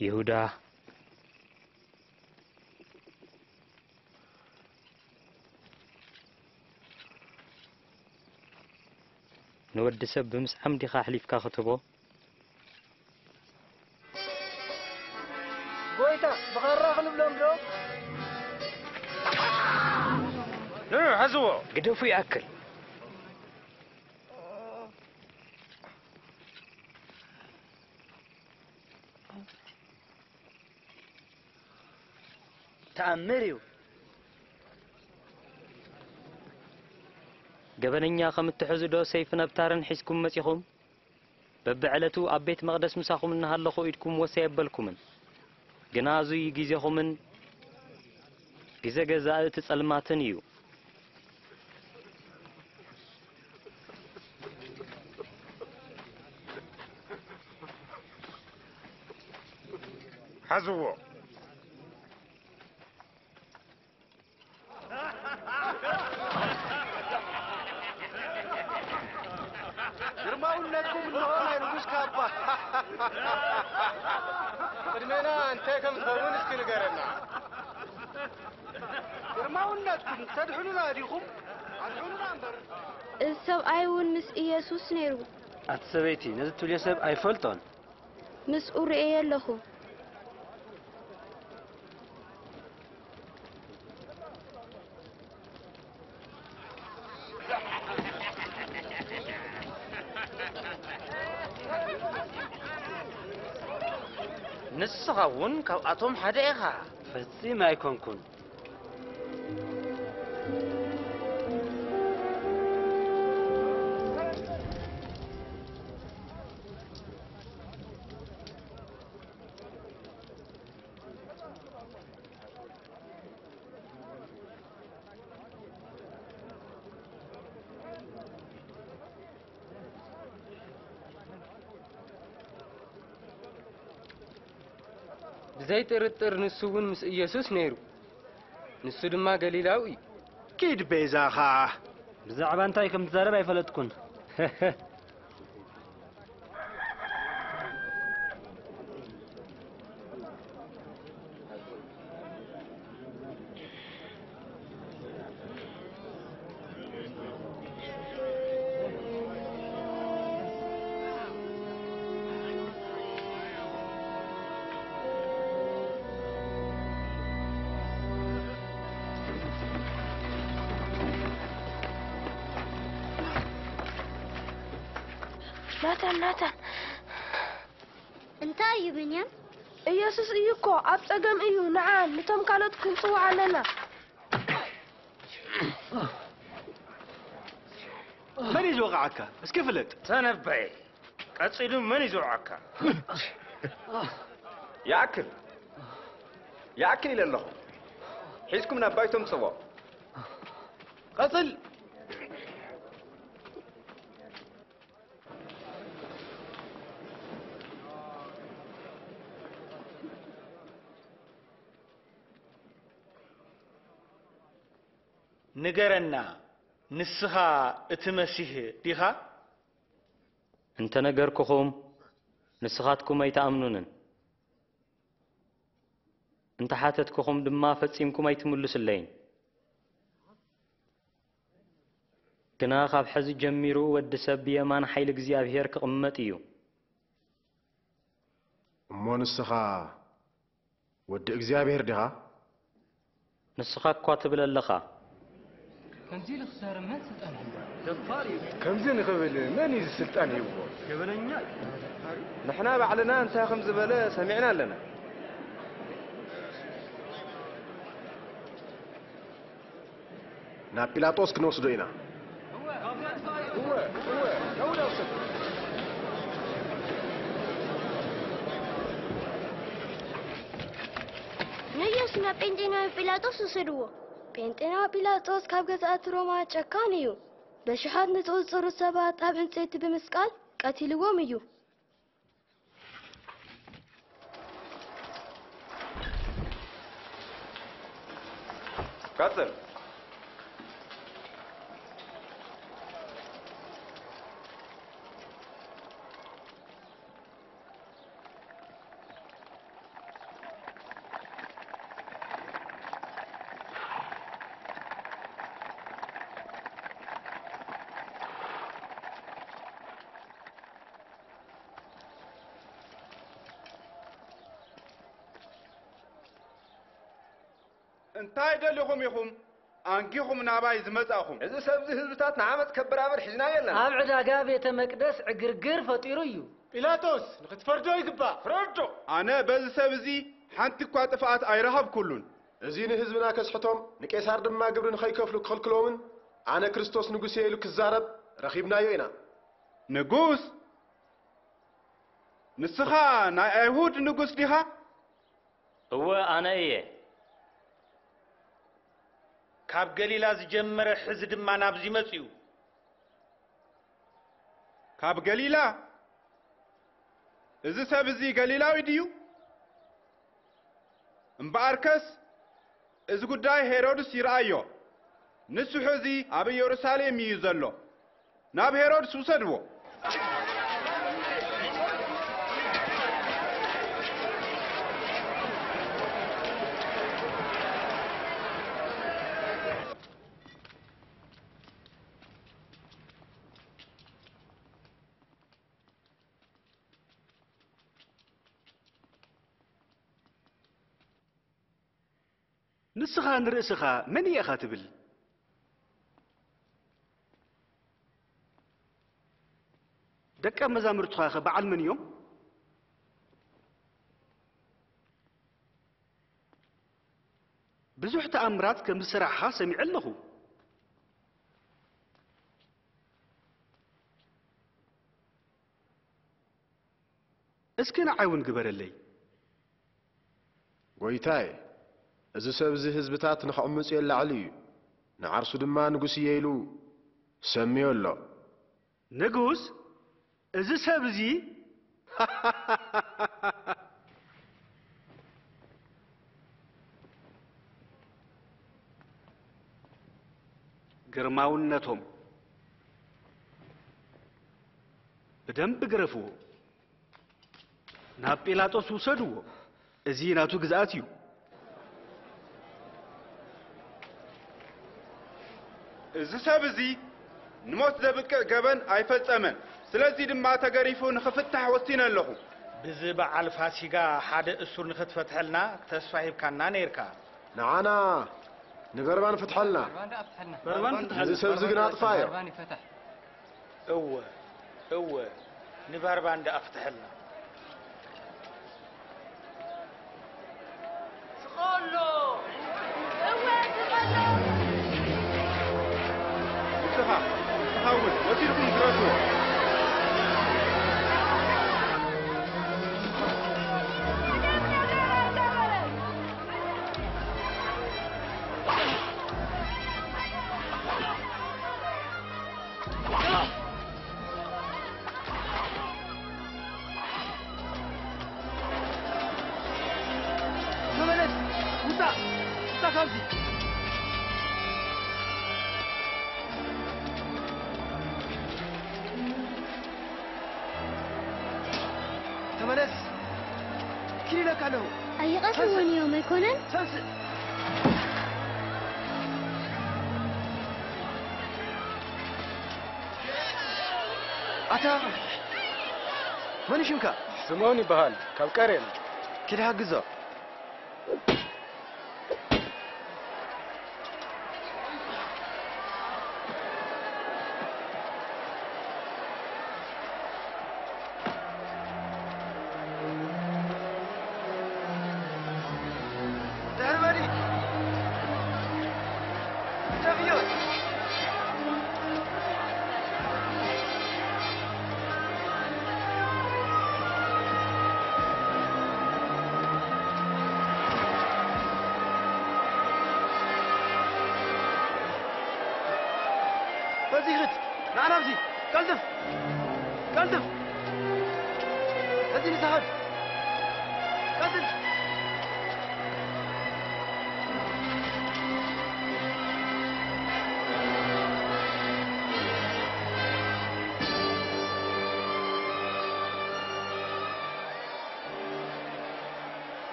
يهودا نود سب بمس عمدي خاحليف كاختبو بويتا بغير راخن بلوم بلوم نو هزو قدو في أكل تعمريو جبنيا خم التحزد سيف نبتار حسكم مسيخم ببعلتو أبيت مقدس مساخم إنها اللخو إدكم وسيبلكم جنازي جيزهم جزا جزا تسأل ما تنيو حزوه سبيتي نزلت لي سب ايفلتون مس اوري له نسخة ون كو أتوم حديقة فتسي ما يكون كون ዘይጥርጥር ንሱ እውን ምስ ኢየሱስ ነይሩ ንሱ ድማ ገሊላዊ እዩ ኪድ ቤዛኻ ብዛዕባ እንታይ ከም ትዛረብ ኣይፈለጥኩን عكا اسكي فلت تنبعي قصيلو من يزور عكا يا عكل الى الله حيثكم نبايتهم سوا قصل نقرنا ንስኻ እቲ መሲሕ ዲኻ እንተነገርክኹም ንስኻትኩም ኣይተኣምኑንን እንተሓተትክኹም ድማ ፈጺምኩም ኣይትምልስለይን ግና ካብ ሕዚ ጀሚሩ ወዲ ሰብ ብየማን ሓይሊ እግዚኣብሔር ክቕመጥ እዩ እሞ ንስኻ ወዲ እግዚኣብሔር ዲኻ ንስኻ እኳ ትብል ኣለኻ كنزيل خسارة ما سلطان هو دفاري كمزين قبل ما نيز سلطان هو نحن نحنا بعلنا انت خمس بلا سمعنا لنا نا بيلاتوس كنوس دوينا هو هو هو هو No, ጴንጤና ጲላጦስ ካብ ገዛእቲ ሮማ ጨካን እዩ በሽሓት ንዝቑፀሩ ሰባት ኣብ ዕንፀይቲ ብምስቃል ቀቲልዎም እዩ ቀፅል እንታይ ደሊኹም ኢኹም ኣንኪኹም ናባይ ዝመጻኹም እዚ ሰብዚ ህዝብታት ንዓመፅ ከብር ኣበር ሒዝናዮ ኣለና ኣብ ዕዳጋ ቤተ መቅደስ ዕግርግር ፈጢሩ እዩ ጲላቶስ ንክትፈርዶ ይግባእ ፍረዶ ኣነ በዚ ሰብ እዚ ሓንቲ እኳ ጥፍኣት ኣይረሃብ ኩሉን እዚ ንህዝብና ከስሕቶም ንቄሳር ድማ ግብሪ ንኸይከፍሉ ክኽልክሎምን ኣነ ክርስቶስ ንጉስ ኢሉ ክዛረብ ረኺብናዮ ኢና ንጉስ ንስኻ ናይ ኣይሁድ ንጉስ ዲኻ እወ ኣነ እየ ካብ ገሊላ ዝጀመረ ሕዚ ድማ ናብዚ መፅ እዩ ካብ ገሊላ እዚ ሰብ እዚ ገሊላዊ ድዩ እምበኣርከስ እዚ ጉዳይ ሄሮድስ ይረአዮ ንስሑ እዚ ኣብ ኢየሩሳሌም እዩ ዘሎ ናብ ሄሮድስ ውሰድዎ نسخة عن من يا خاتبل دكا مزامر تخاخة بعل من يوم بزوحت أمرات كمسرحها سمع له اسكن عيون قبر اللي ويتاي እዚ ሰብ እዚ ህዝብታት ንኸቕምፅ የ ላዕሊ እዩ ንዓርሱ ድማ ንጉስ እየ ኢሉ ሰሚዮ ኣሎ ንጉስ እዚ ሰብ እዚ ግርማውነቶም ብደንብ ግረፍዎ ናብ ጲላጦስ ውሰድዎ እዚ ናቱ ግዝኣት እዩ زسابزي نموت ذبك جبن عيفت أمن سلازيد ما تجريفون خفتها وسينا له بزبع الفاسقة حد السر نخت فتحلنا تسفيه كنا نيركا نعنا نجربان فتحلنا نجربان فتحلنا زسابزي جنات فاير أوى أوى نجربان ده أفتحلنا شغله 他，他我记着你这样说。كمشمك سموني بهال كالكارين كده هجزه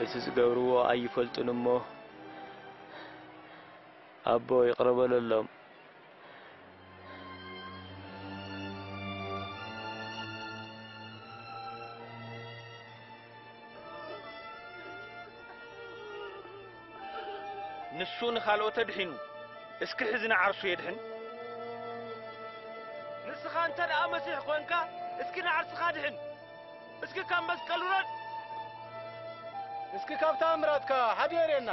اسس غورو اي فلتن امه ابو يقربل اللهم نسون خالو تدحنو اسك حزن عرسو يدحن نسخان ترى مسيح كونكا اسك عرس خادحن اسك كان مسكلو እስኪ ካብታ ምራትካ ሓድየርየና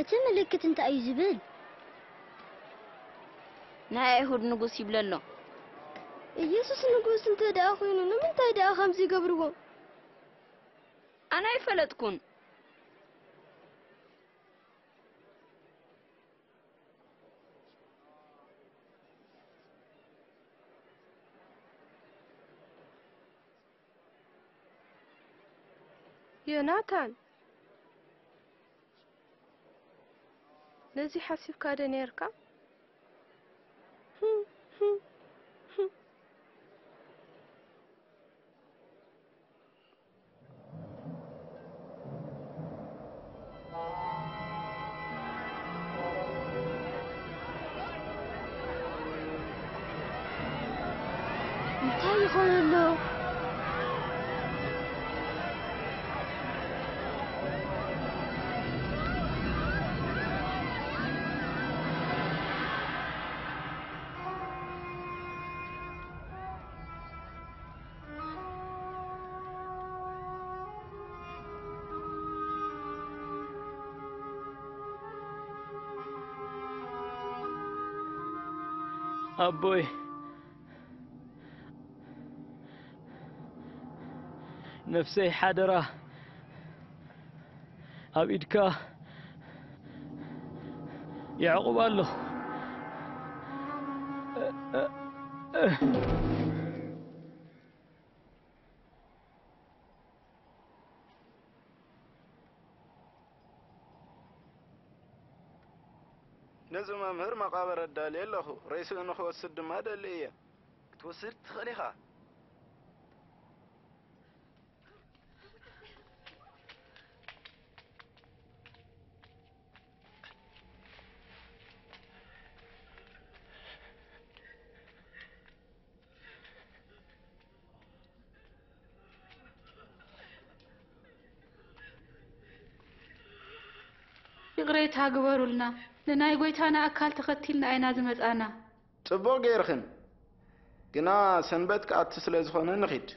እቲ ምልክት እንታይ እዩ ዝብል ናይ ኣይሁድ ንጉስ ይብለሎ ኢየሱስ ንጉስ እንተ ደኣ ኮይኑ ንምንታይ ደኣ ከምዚ ይገብርዎ ኣነ ኣይፈለጥኩን ዮናታን نزيحة حەسیب کارە أبوي نفسي حدرة أبيدك يعقوب الله أه أه أه نزل مهر مقابر الدليل له رئيس النخوة السد ما دليه توسرت خليها ብፍቕሬታ ግበሩልና ንናይ ጐይታና ኣካል ተኸቲል ኣይና ዝመጻና ጽቡቕ ገይርኽን ግና ሰንበት ክኣቲ ስለ ዝኾነ ንኺድ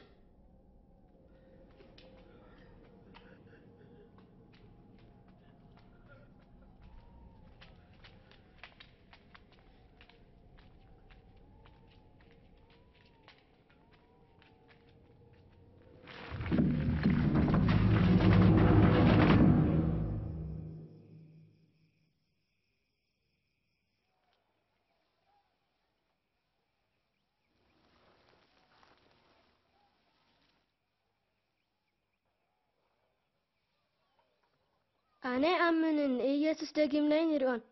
தானே அம்மனின் இயேசு ஸ்டேகிம்னை நிறுவன்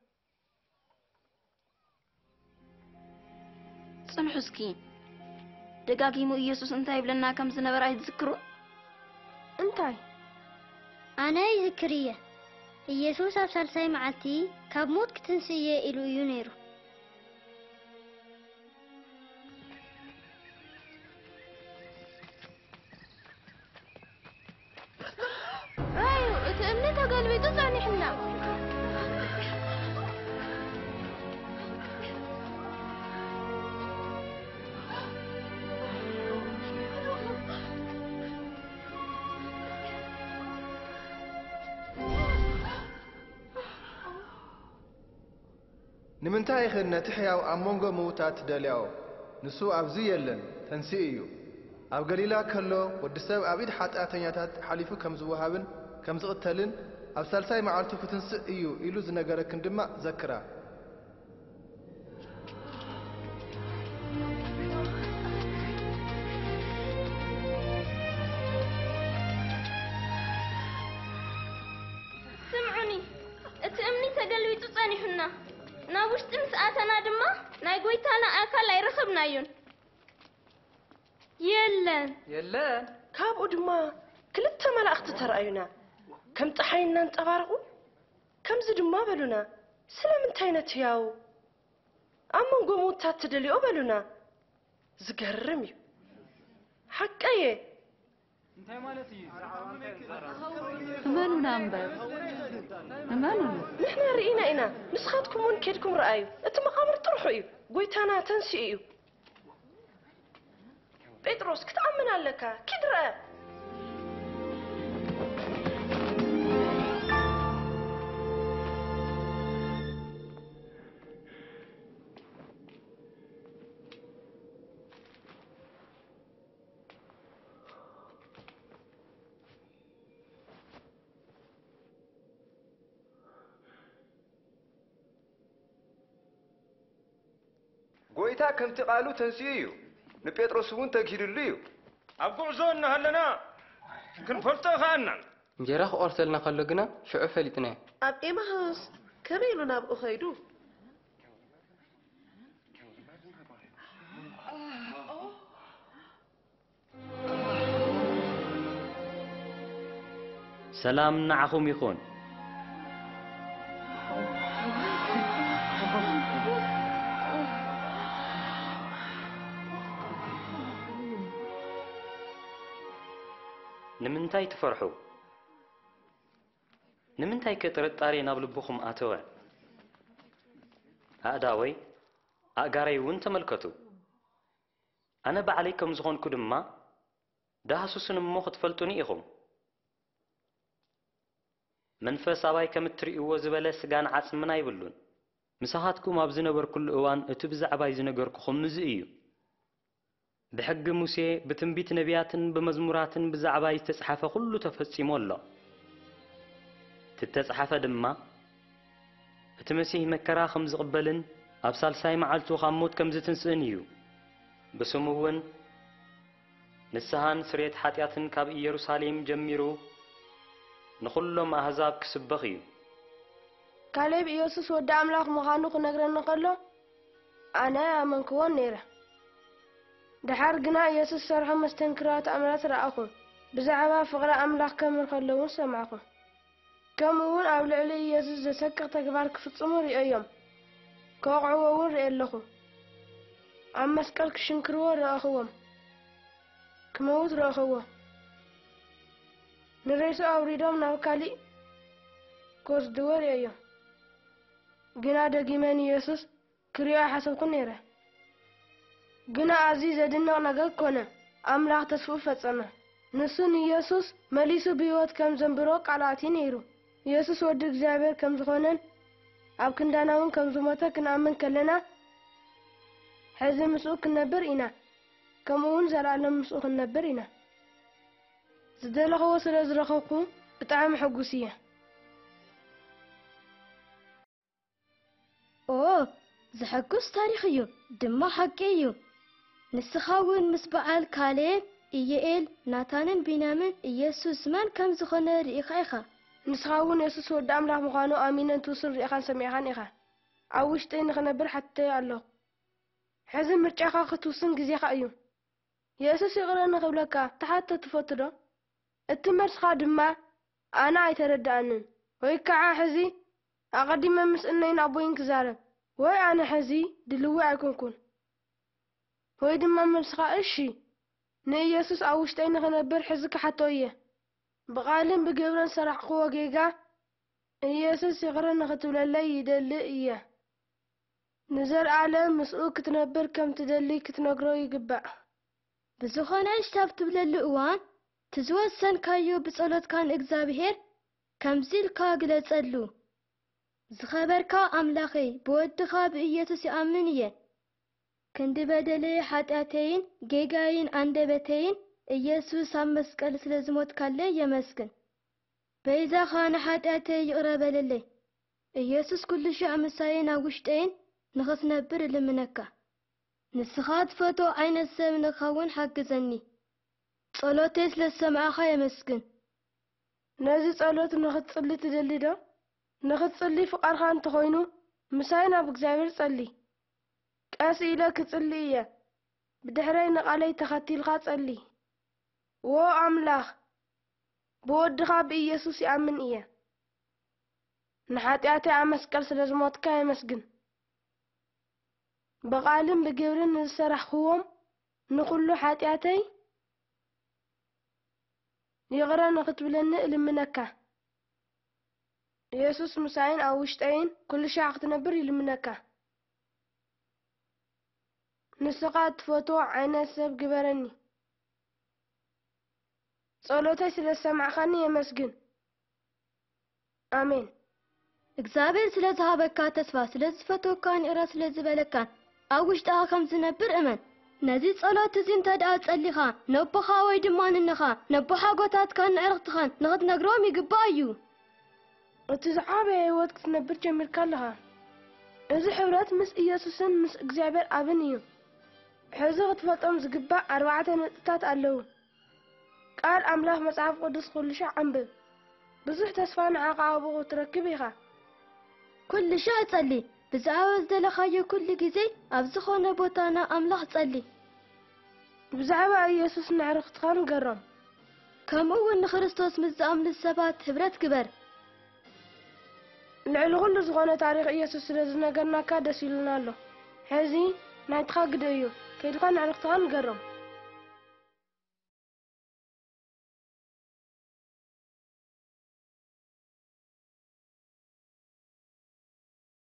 سمحوا سكين دقاقيمو إيسوس انتاي بلنا كم سنة براي تذكروا انتاي أنا يذكرية إيسوس أبسال ساي كاب موت كتنسية إلو يونيرو تزعني حنا ንምንታይ ኽን ነቲ ሕያው ኣብ መንጎ ምዉታት ትደልያዎ ንሱ ኣብዚ የለን ተንስኢ እዩ ኣብ ገሊላ ከሎ ወዲ ሰብ ኣብ ኢድ ሓጢኣተኛታት ሓሊፉ ከም ዝወሃብን ከም ዝቕተልን ኣብ ሳልሳይ መዓልቲ ክትንስእ እዩ ኢሉ ዝነገረክን ድማ ዘክራ تدليو بلونا زقرمي حق ايه انتي مالتي امانو نامبر امانو نحنا رئينا انا نسخاتكم ونكيدكم رأيو انتم مقامر تروحوا ايو قويتانا تنسي ايو بيدروس كتعمنا لك كدرأ قويتا كمتي قالو تنسيو نبيتروس وون تاكيرليو ابغو زون هلنا كن فرطو خانا نجرخ ارسلنا خلقنا شعو فليتنا اب ايما هاوس كمينو نابقو خيدو سلام نعخو ميخون ንምንታይ ትፈርሑ ንምንታይ ከ ጥርጣሬ ናብ ልብኹም ኣተወ ኣእዳወይ ኣእጋረይ እውን ተመልከቱ ኣነ ባዕለይ ከም ዝኾንኩ ድማ ዳሃሱስን እሞ ክትፈልጡኒ ኢኹም መንፈስ ኣባይ ከም እትርእይዎ ዝበለ ስጋን ዓፅምን ኣይብሉን ምሳኻትኩም ኣብ ዝነበርኩሉ እዋን እቲ ብዛዕባይ ዝነገርኩኹም ምዝ እዩ ብሕጊ ሙሴ ብትንቢት ነቢያትን ብመዝሙራትን ብዛዕባ ዝተጻሕፈ ኩሉ ተፈጺሙ ኣሎ እተጻሕፈ ድማ እቲ መሲሕ መከራ ከም ዝቕበልን ኣብ ሳልሳይ መዓልቱ ካብ ሞት ከም ዝትንስእን እዩ ብስሙ እውን ንስሓን ስርየት ሓጢኣትን ካብ ኢየሩሳሌም ጀሚሩ ንኹሎም ኣሕዛብ ክስበኽ እዩ ካሌብ ኢየሱስ ወዲ ኣምላኽ ምዃኑ ክነግረኒ ከሎ ኣነ ኣመንክዎን ነይረ دحر قنا يسوس سرح مستنكرات أملات رأكم بزعبا فقر أملاك كم الخلون سمعكم كم ون أول علي يسوس زسكر تكبر كفت أمر أيام كوعو ون رأي لكم أم مسكرك شنكروا رأخوهم كموت رأخوه نريس أوريدهم نوكالي كوز دور أيام قنا دقيمان يسوس كريا حسب قنيره جنا عزيز دينا نجاك كنا أملاح تسوف فتنا نسون يسوس مليسو بيوت كم زنبروك على عتينيرو يسوس ودك زابر كم زخونن أب كن دانون كم زمتا كن أمن كلنا هذا مسوك نبر إنا كم أون زرع لهم مسوك نبر إنا زدل خوصل أزرقكم بتعام حجوسية أوه زحكوس تاريخيو دم حكيو نسخاون مسبعال كاليب إيئيل ناتانن بنامن إيسوس من كم زخنا ريخايخا نسخاون إيسوس ودى أملاح مغانو آمينن توسن ريخان سميحان إيخا أوشتين غنبر حتى يالو حزم مرچاخا خطوسن قزيخا أيو يسوس يغرانا قبلكا تحت تفترو التمرس خادم ما أنا أيترد أنن ويكا حزي أقدم مس إنين أبوين كزارب وي أنا حزي دلوي أكون كون ويدي ما مرسخا اشي ني يسوس او وشتين غنبر حزك حتوية بغالين بقبرن سرح قوة جيجا يسوس يغرن غتول اللي يدلي إيه. نزر على مسؤول كتنبر كم تدلي كتنقرو يقبع بزخان ايش تابت بللقوان تزوز سن كايو بسألت كان اكزابهير كم زيل كا قلت زخبر كا أملاخي بودخا بإيه تسي أمنيه كندي بدلي حتاتين جيجاين اندبتين يسوس ام مسكال كالي يمسكن بيزا خان حتاتي يقربللي يسوس كل شي ام ساين اوشتين نغسنا بر لمنكا نسخات فتو عين السم نخون حق زني صلوتيس للسمع خايا مسكن نازي صلوت نخد صلي تدلي دا نخد صلي فقر خان تخوينو مساين ابو زعبير صلي قاسي لك تصليه بدحرين علي تختيل تصلي و املاخ بودخا يسوس يامن ايه نحاتي نحاتياتي امسكل سلازموتكا يمسكن بقالم بجبرن نسرحهم نقولو حاتياتي يغرى نكتب لنا المنكة يسوس مساين او وشتين كل شيء عقد نبر المنكة ንስኻ ትፈትዎ ዓይነት ሰብ ግበረኒ ጸሎተይ ስለ ዝሰማዕኻኒ የመስግን ኣሜን እግዚኣብሔር ስለ ዝሃበካ ተስፋ ስለ ዝፈትወካን ዕረ ስለ ዝበለካን ኣብ ውሽጥኻ ከም ዝነብር እመን ነዚ ጸሎት እዚ እንተ ደኣ ጸሊኻ ነቦኻ ወይ ድማ ንንኻ ነቦ ሓጐታትካን ንዕርኽትኻን ንኽትነግሮም ይግባእ እዩ እቲ ዝዓበየ ህይወት ክትነብር ጀሚርካ ኣለኻ እዚ ሕብረት ምስ ኢየሱስን ምስ እግዚኣብሔር ኣብን እዩ حزو غتفلطم زقبا أربعة نقطات ألو قال أملاه مصعب قدس كل شيء عنب بزح تسفان عقاب وتركب يخا كل شيء تصلي بزعوز دل خايو كل جزي أبزخون بوتانا أملاه تصلي بزعوا يسوس نعرف تخام قرم كم هو إن خرستوس مزام للسبات هبرت كبر نعلغل زغونة تاريخ يسوس لزنا قرنا كادس يلنا له هذي نتخاق ديو كيد على اقتحام الجرم